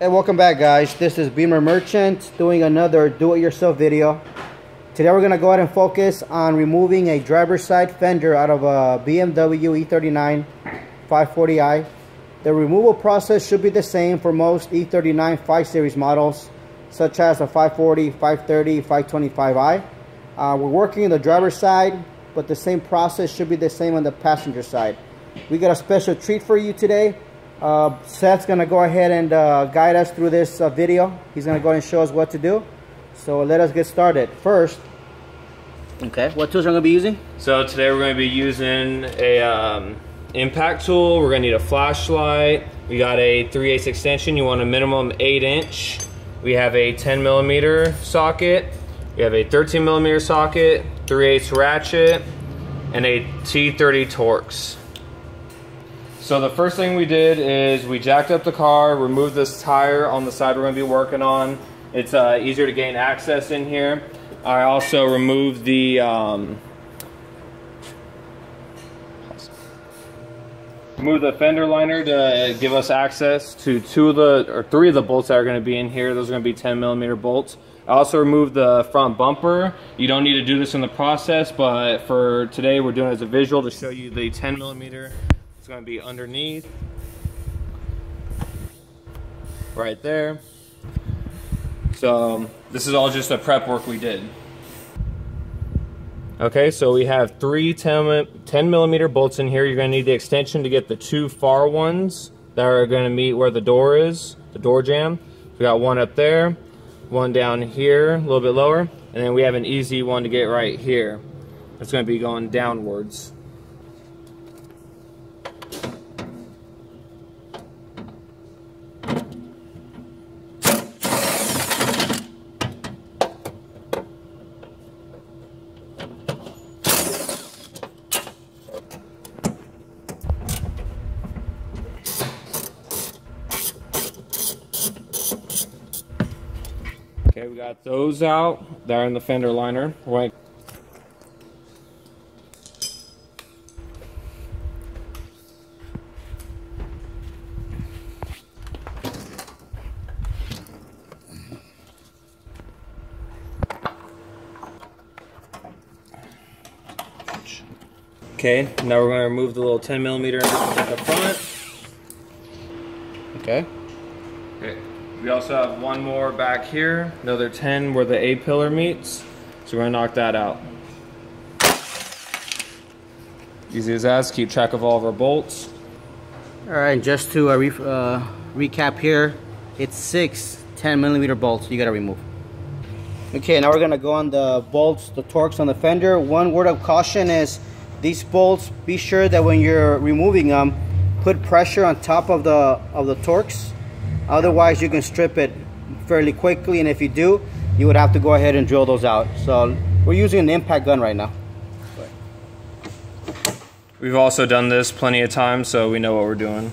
Hey, welcome back guys. This is Bimmer Merchant doing another do-it-yourself video. Today we're going to go ahead and focus on removing a driver's side fender out of a BMW E39 540i. The removal process should be the same for most E39 5 Series models, such as the 540, 530, 525i. Uh, we're working on the driver's side, but the same process should be the same on the passenger side. We got a special treat for you today. Uh, Seth's going to go ahead and uh, guide us through this uh, video. He's going to go ahead and show us what to do. So let us get started. First, okay, what tools are we going to be using? So today we're going to be using a um, impact tool. We're going to need a flashlight. We got a 3 8 extension. You want a minimum 8 inch. We have a 10 millimeter socket. We have a 13 millimeter socket, 3 8 ratchet, and a T30 Torx. So the first thing we did is we jacked up the car, removed this tire on the side we're going to be working on. It's uh, easier to gain access in here. I also removed the um, remove the fender liner to give us access to two of the or three of the bolts that are going to be in here. Those are going to be 10 millimeter bolts. I also removed the front bumper. You don't need to do this in the process, but for today we're doing it as a visual to show you the 10 millimeter going to be underneath. Right there. So um, this is all just the prep work we did. Okay, so we have three 10, 10 millimeter bolts in here. You're going to need the extension to get the two far ones that are going to meet where the door is, the door jamb. We got one up there, one down here, a little bit lower, and then we have an easy one to get right here. It's going to be going downwards. Okay, we got those out. They're in the fender liner. Right. Okay, now we're going to remove the little 10 millimeter the front. Okay. Okay. We also have one more back here, another 10 where the A pillar meets. So we're gonna knock that out. Easy as that, keep track of all of our bolts. All right, just to uh, re uh, recap here, it's six 10 millimeter bolts you gotta remove. Okay, now we're gonna go on the bolts, the Torx on the fender. One word of caution is these bolts, be sure that when you're removing them, put pressure on top of the of the Torx Otherwise, you can strip it fairly quickly, and if you do, you would have to go ahead and drill those out. So we're using an impact gun right now. We've also done this plenty of times, so we know what we're doing.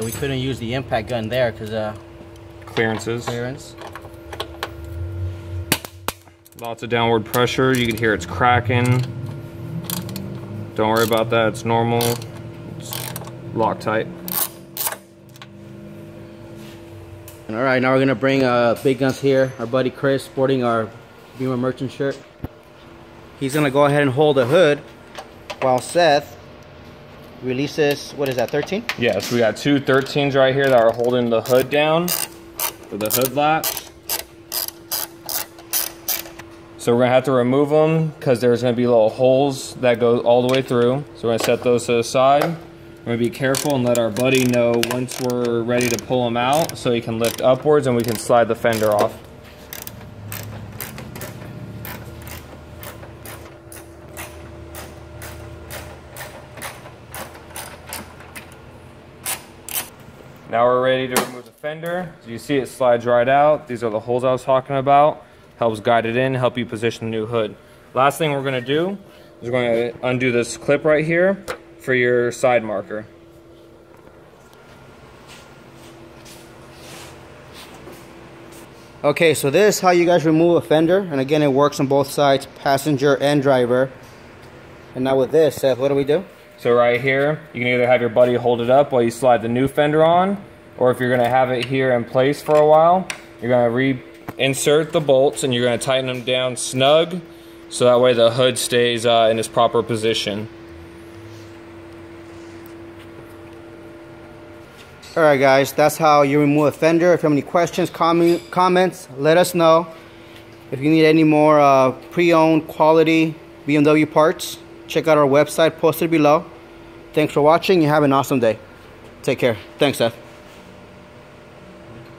Yeah, we couldn't use the impact gun there because uh, clearances. Clearance. Lots of downward pressure. You can hear it's cracking. Don't worry about that. It's normal. It's Loctite. All right, now we're gonna bring uh, Big Guns here. Our buddy Chris, sporting our Bimmer Merchant shirt. He's gonna go ahead and hold the hood while Seth releases, what is that, 13? Yes, we got two 13s right here that are holding the hood down for the hood latch. So we're gonna have to remove them because there's gonna be little holes that go all the way through. So we're gonna set those to the side. We're gonna be careful and let our buddy know once we're ready to pull them out so he can lift upwards and we can slide the fender off. Now we're ready to remove the fender. As you see it slides right out. These are the holes I was talking about. Helps guide it in, help you position the new hood. Last thing we're gonna do is we're gonna undo this clip right here for your side marker. Okay, so this is how you guys remove a fender. And again, it works on both sides, passenger and driver. And now with this, Seth, what do we do? So right here, you can either have your buddy hold it up while you slide the new fender on, or if you're gonna have it here in place for a while, you're gonna reinsert the bolts and you're gonna tighten them down snug, so that way the hood stays uh, in its proper position. Alright guys, that's how you remove a fender. If you have any questions, com comments, let us know. If you need any more uh, pre-owned quality BMW parts, check out our website posted below. Thanks for watching. You have an awesome day. Take care. Thanks, Seth.